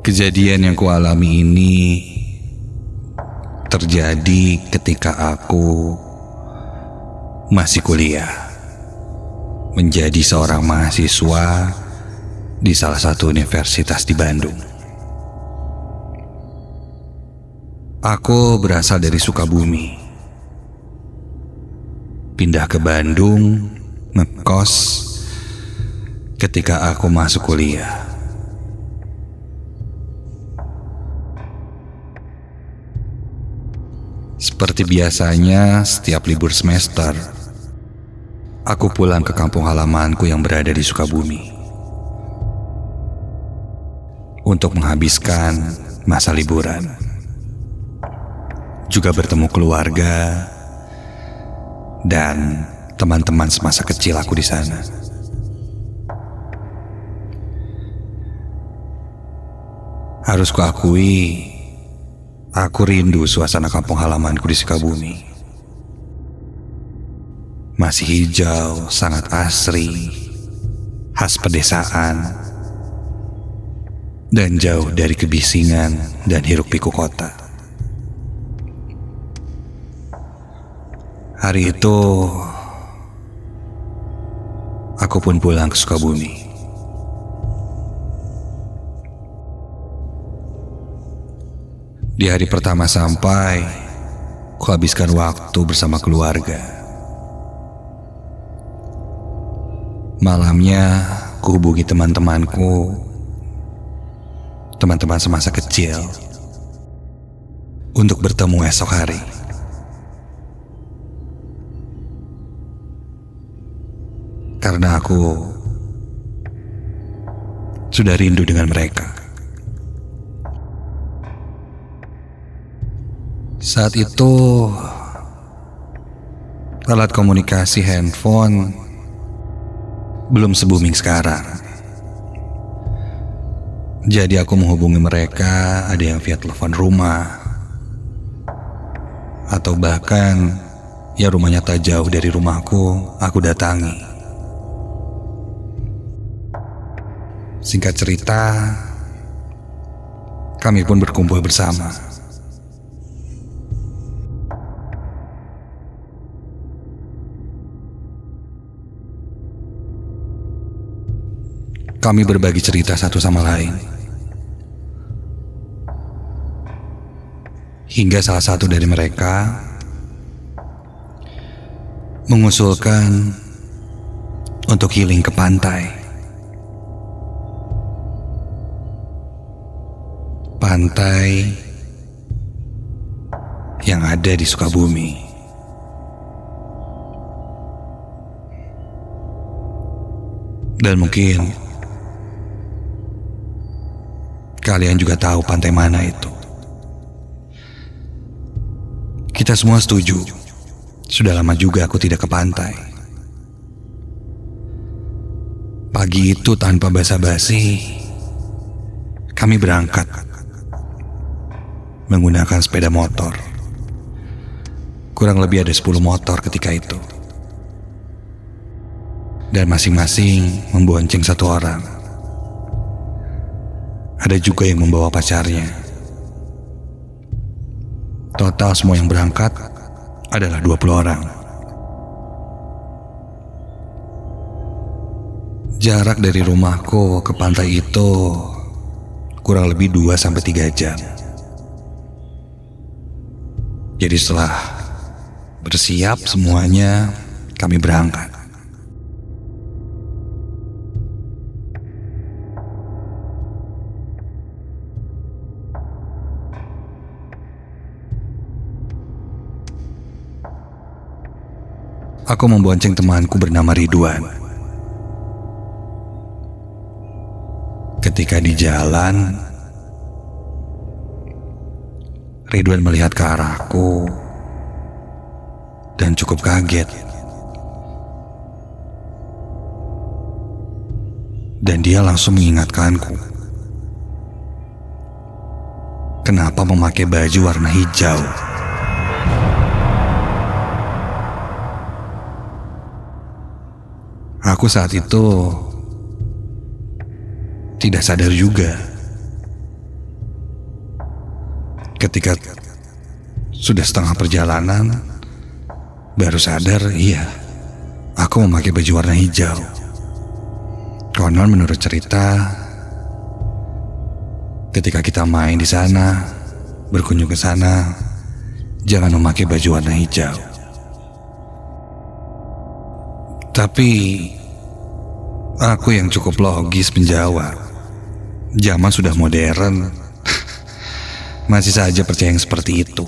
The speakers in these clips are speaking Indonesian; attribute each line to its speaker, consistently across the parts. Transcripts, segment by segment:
Speaker 1: Kejadian yang kualami ini terjadi ketika aku masih kuliah menjadi seorang mahasiswa di salah satu universitas di Bandung. Aku berasal dari Sukabumi. Pindah ke Bandung, ngekos ketika aku masuk kuliah. Seperti biasanya, setiap libur semester, aku pulang ke kampung halamanku yang berada di Sukabumi untuk menghabiskan masa liburan. Juga bertemu keluarga dan teman-teman semasa kecil aku di sana. Harus kuakui, Aku rindu suasana kampung halamanku di Sukabumi. Masih hijau, sangat asri, khas pedesaan, dan jauh dari kebisingan dan hiruk pikuk kota. Hari itu, aku pun pulang ke Sukabumi. Di hari pertama sampai, kuhabiskan waktu bersama keluarga. Malamnya, kuhubungi teman-temanku, teman-teman semasa kecil, untuk bertemu esok hari. Karena aku sudah rindu dengan mereka. Saat itu alat komunikasi handphone belum se-booming sekarang. Jadi aku menghubungi mereka ada yang via telepon rumah atau bahkan ya rumahnya tak jauh dari rumahku, aku datangi. Singkat cerita, kami pun berkumpul bersama. Kami berbagi cerita satu sama lain. Hingga salah satu dari mereka mengusulkan untuk healing ke pantai. Pantai yang ada di Sukabumi. Dan mungkin Kalian juga tahu pantai mana itu. Kita semua setuju. Sudah lama juga aku tidak ke pantai. Pagi itu tanpa basa-basi, kami berangkat menggunakan sepeda motor. Kurang lebih ada 10 motor ketika itu. Dan masing-masing membonceng satu orang. Ada juga yang membawa pacarnya. Total semua yang berangkat adalah 20 orang. Jarak dari rumahku ke pantai itu kurang lebih 2 sampai 3 jam. Jadi setelah bersiap semuanya, kami berangkat. Aku membonceng temanku bernama Ridwan. Ketika di jalan, Ridwan melihat ke arahku dan cukup kaget. Dan dia langsung mengingatkanku. Kenapa memakai baju warna hijau? Aku saat itu tidak sadar juga ketika sudah setengah perjalanan, baru sadar iya, aku memakai baju warna hijau. Konon menurut cerita, ketika kita main di sana, berkunjung ke sana, jangan memakai baju warna hijau. Tapi aku yang cukup logis menjawab, zaman sudah modern, masih saja percaya yang seperti itu.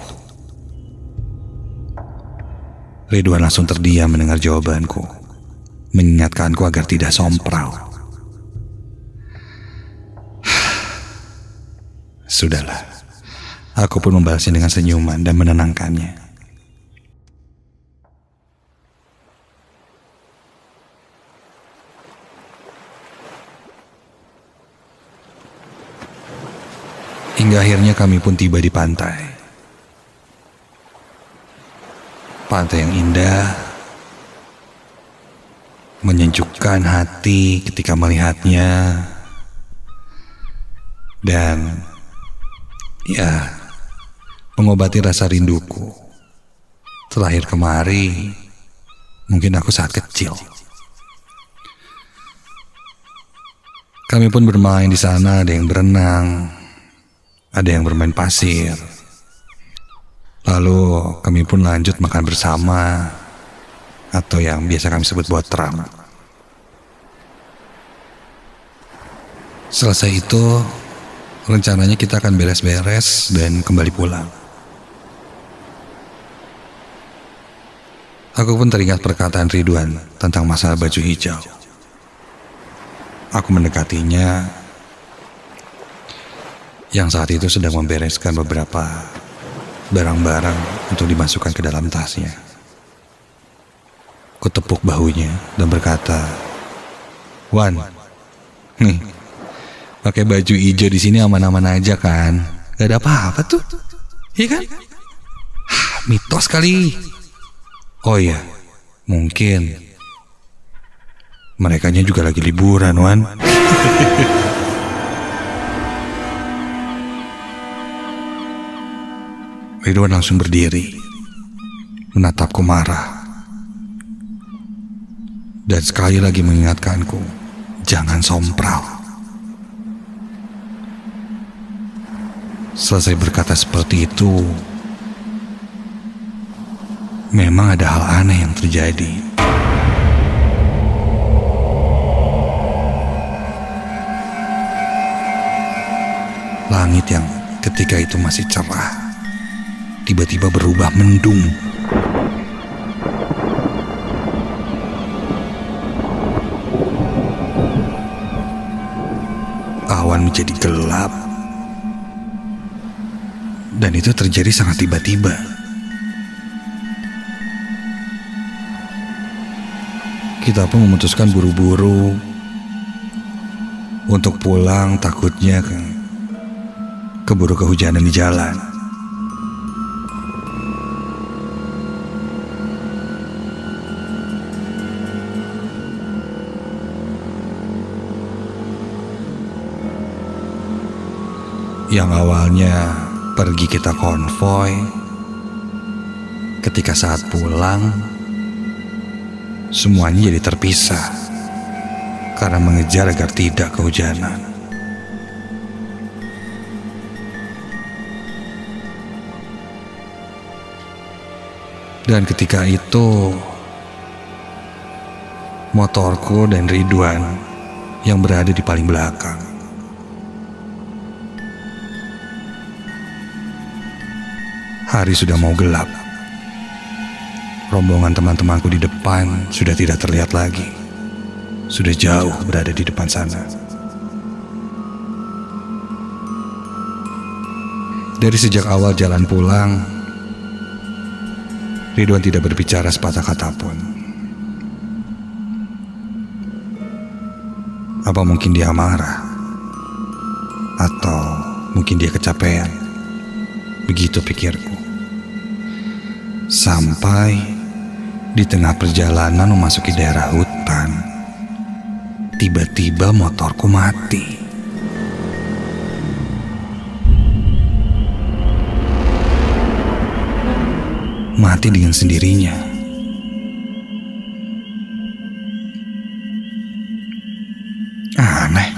Speaker 1: Ridwan langsung terdiam mendengar jawabanku, mengingatkanku agar tidak sompral. Sudahlah, aku pun membalasnya dengan senyuman dan menenangkannya. Hingga akhirnya kami pun tiba di pantai. Pantai yang indah, menyejukkan hati ketika melihatnya, dan Ya, mengobati rasa rinduku. Terakhir kemari, mungkin aku saat kecil. Kami pun bermain di sana, ada yang berenang, ada yang bermain pasir. Lalu kami pun lanjut makan bersama, atau yang biasa kami sebut buat teram. Selesai itu, rencananya kita akan beres-beres dan kembali pulang. Aku pun teringat perkataan Ridwan tentang masalah baju hijau. Aku mendekatinya yang saat itu sedang membereskan beberapa barang-barang untuk dimasukkan ke dalam tasnya. Kutepuk bahunya dan berkata, Wan, nih pakai baju hijau di sini aman-aman aja kan? Gak ada apa-apa tuh. Iya kan? Mitos kali. Oh iya mungkin. Mereka juga lagi liburan Wan Ridwan langsung berdiri menatapku marah. Dan sekali lagi mengingatkanku jangan sompral. Selesai berkata seperti itu, memang ada hal aneh yang terjadi. Langit yang ketika itu masih cerah, tiba-tiba berubah mendung. Awan menjadi gelap dan itu terjadi sangat tiba-tiba. Kita pun memutuskan buru-buru untuk pulang takutnya ke keburu kehujanan di jalan. Yang awalnya Pergi kita konvoy. Ketika saat pulang, semuanya jadi terpisah karena mengejar agar tidak kehujanan. Dan ketika itu, motorku dan Ridwan yang berada di paling belakang. Hari sudah mau gelap. Rombongan teman-temanku di depan sudah tidak terlihat lagi. Sudah jauh berada di depan sana. Dari sejak awal jalan pulang, Ridwan tidak berbicara sepatah kata pun. Apa mungkin dia marah? Atau mungkin dia kecapean? Begitu pikirku. Sampai di tengah perjalanan memasuki daerah hutan, tiba-tiba motorku mati. mati dengan sendirinya. Aneh.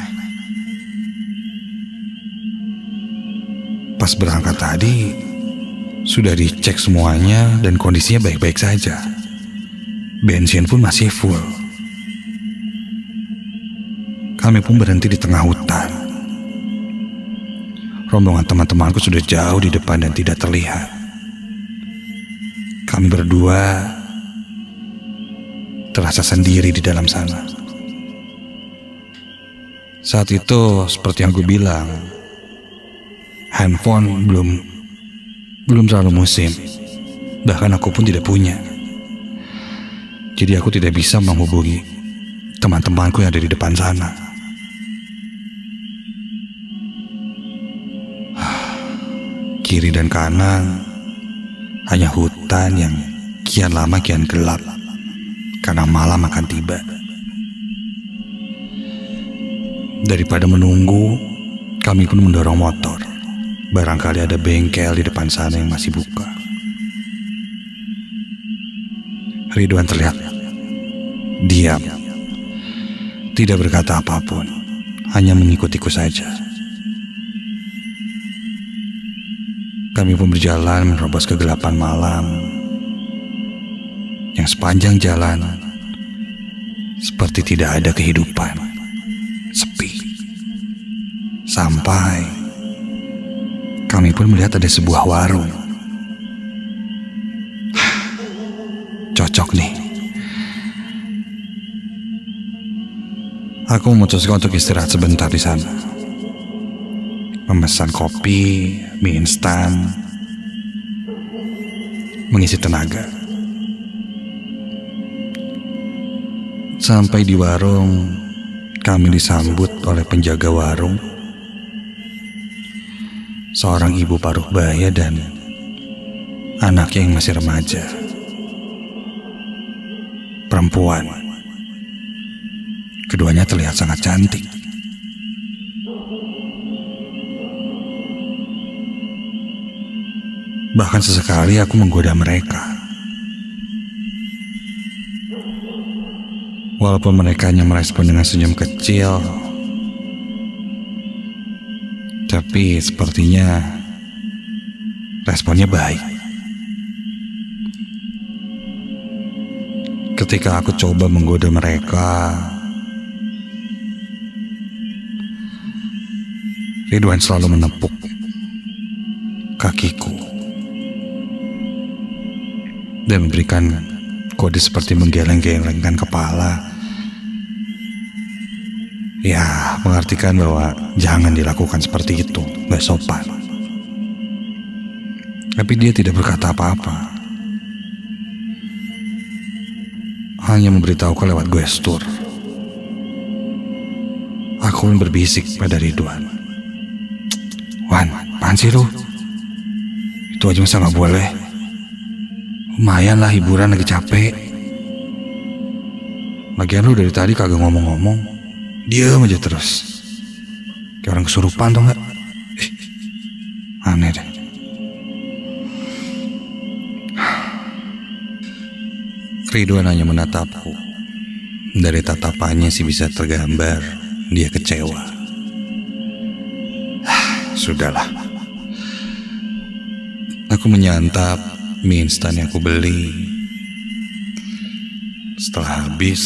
Speaker 1: Pas berangkat tadi, sudah dicek semuanya dan kondisinya baik-baik saja. Bensin pun masih full. Kami pun berhenti di tengah hutan. Rombongan teman-temanku sudah jauh di depan dan tidak terlihat. Kami berdua terasa sendiri di dalam sana. Saat itu, seperti yang gue bilang, handphone belum belum terlalu musim. Bahkan aku pun tidak punya. Jadi aku tidak bisa menghubungi teman-temanku yang ada di depan sana. kiri dan kanan hanya hutan yang kian lama kian gelap karena malam akan tiba. Daripada menunggu, kami pun mendorong motor. Barangkali ada bengkel di depan sana yang masih buka. Ridwan terlihat diam, tidak berkata apa pun, hanya mengikutiku saja. Kami pun berjalan menerobos kegelapan malam yang sepanjang jalan seperti tidak ada kehidupan, sepi. Sampai kami pun melihat ada sebuah warung. Cocok nih. Aku memutuskan untuk istirahat sebentar di sana memesan kopi, mie instan, mengisi tenaga. Sampai di warung, kami disambut oleh penjaga warung, seorang ibu paruh baya dan anaknya yang masih remaja. Perempuan. Keduanya terlihat sangat cantik. Bahkan sesekali aku menggoda mereka. Walaupun mereka hanya merespon dengan senyum kecil, tapi sepertinya responnya baik. Ketika aku coba menggoda mereka, Ridwan selalu menepuk kakiku dan memberikan kode seperti menggeleng-gelengkan kepala. Ya, mengartikan bahwa jangan dilakukan seperti itu, gak sopan. Tapi dia tidak berkata apa-apa. Hanya memberitahukan lewat gestur. Aku pun berbisik pada Ridwan. Wan, apaan sih lu? Itu aja masa gak boleh. Lumayan lah hiburan lagi capek. Lagian lu dari tadi kagak ngomong-ngomong. Diam aja terus. Kayak orang kesurupan tuh gak? Eh, aneh deh. Ridwan hanya menatapku. Dari tatapannya sih bisa tergambar dia kecewa. Sudahlah. Aku menyantap mie instan yang aku beli. Setelah habis,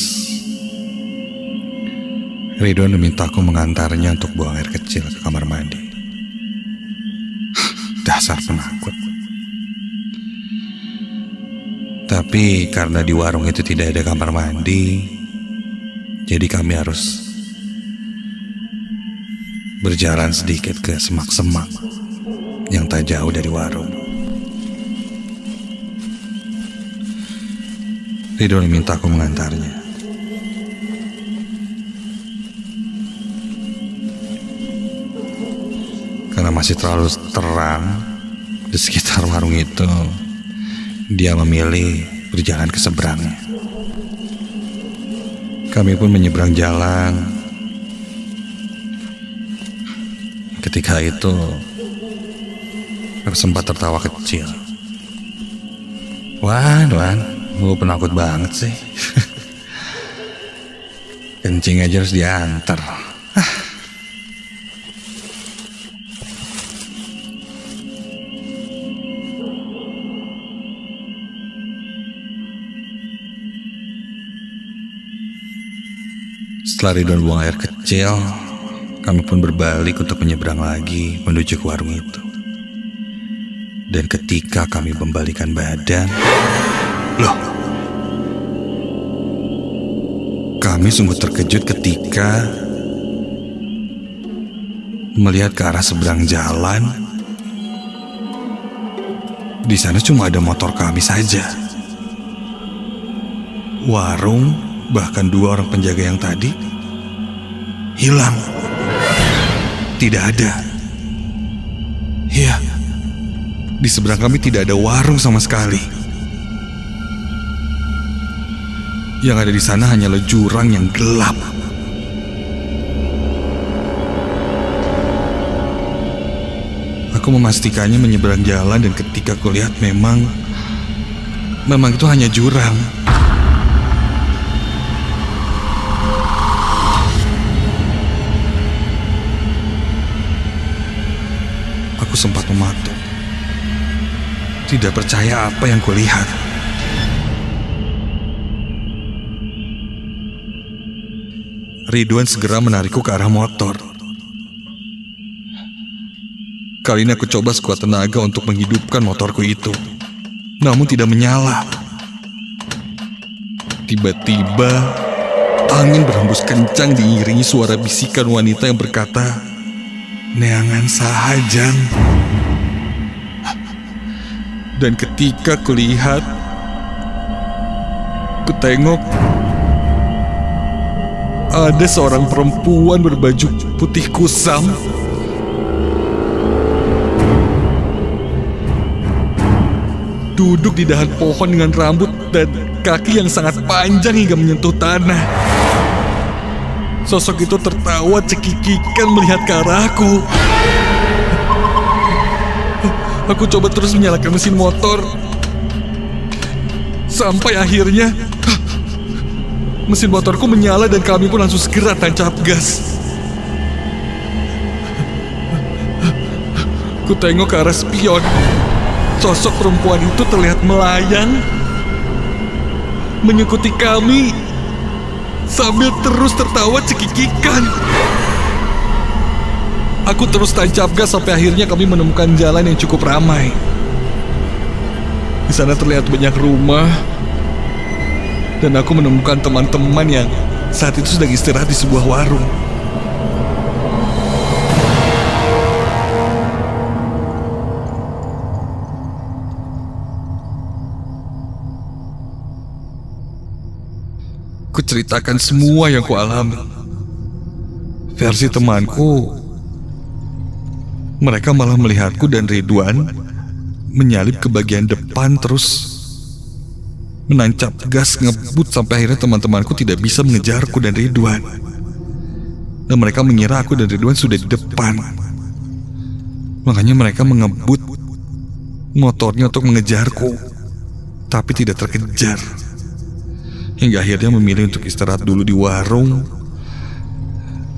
Speaker 1: Ridwan meminta aku mengantarnya untuk buang air kecil ke kamar mandi. Dasar penakut. Tapi karena di warung itu tidak ada kamar mandi, jadi kami harus berjalan sedikit ke semak-semak yang tak jauh dari warung. Ridwan minta aku mengantarnya. Karena masih terlalu terang di sekitar warung itu, dia memilih berjalan ke seberangnya. Kami pun menyeberang jalan. Ketika itu, sempat tertawa kecil. Wan, Wan, lu penakut banget sih. Kencing aja harus diantar. Ah. Setelah Ridwan buang air kecil, kami pun berbalik untuk menyeberang lagi menuju ke warung itu. Dan ketika kami membalikan badan, loh, kami sungguh terkejut ketika melihat ke arah seberang jalan. Di sana cuma ada motor kami saja. Warung, bahkan dua orang penjaga yang tadi hilang. Tidak ada. Ya, di seberang kami tidak ada warung sama sekali. Yang ada di sana hanyalah jurang yang gelap. Aku memastikannya menyeberang jalan dan ketika kulihat memang memang itu hanya jurang. Sempat mematuk. Tidak percaya apa yang kulihat. Ridwan segera menarikku ke arah motor. Kali ini aku coba sekuat tenaga untuk menghidupkan motorku itu. Namun tidak menyala. Tiba-tiba, angin berhembus kencang diiringi suara bisikan wanita yang berkata, Neangan sahajang. Dan ketika kulihat, kutengok ada seorang perempuan berbaju putih kusam duduk di dahan pohon dengan rambut dan kaki yang sangat panjang hingga menyentuh tanah. Sosok itu tertawa cekikikan melihat ke arahku. Aku coba terus menyalakan mesin motor. Sampai akhirnya mesin motorku menyala dan kami pun langsung segera tancap gas. Ku tengok ke arah spion. Sosok perempuan itu terlihat melayang mengikuti kami sambil terus tertawa cekikikan. Aku terus tancap gas sampai akhirnya kami menemukan jalan yang cukup ramai. Di sana terlihat banyak rumah dan aku menemukan teman-teman yang saat itu sedang istirahat di sebuah warung. Kuceritakan semua yang kualami. Versi temanku, mereka malah melihatku dan Ridwan menyalip ke bagian depan terus menancap gas ngebut sampai akhirnya teman-temanku tidak bisa mengejarku dan Ridwan. Dan mereka mengira aku dan Ridwan sudah di depan. Makanya mereka mengebut motornya untuk mengejarku, tapi tidak terkejar hingga akhirnya memilih untuk istirahat dulu di warung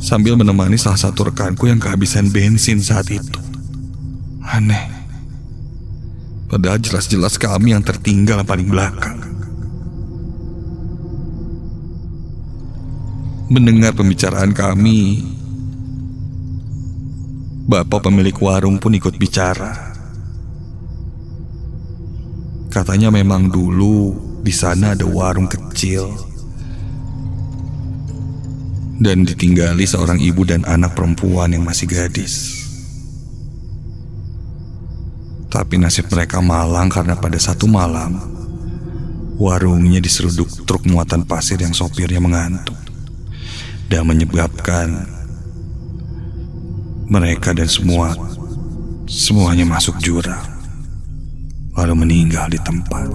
Speaker 1: sambil menemani salah satu rekanku yang kehabisan bensin saat itu. Aneh. Padahal jelas-jelas kami yang tertinggal paling belakang. Mendengar pembicaraan kami, bapak pemilik warung pun ikut bicara. Katanya memang dulu di sana ada warung kecil dan ditinggali seorang ibu dan anak perempuan yang masih gadis. Tapi nasib mereka malang karena pada satu malam warungnya diseruduk truk muatan pasir yang sopirnya mengantuk dan menyebabkan mereka dan semua semuanya masuk jurang lalu meninggal di tempat.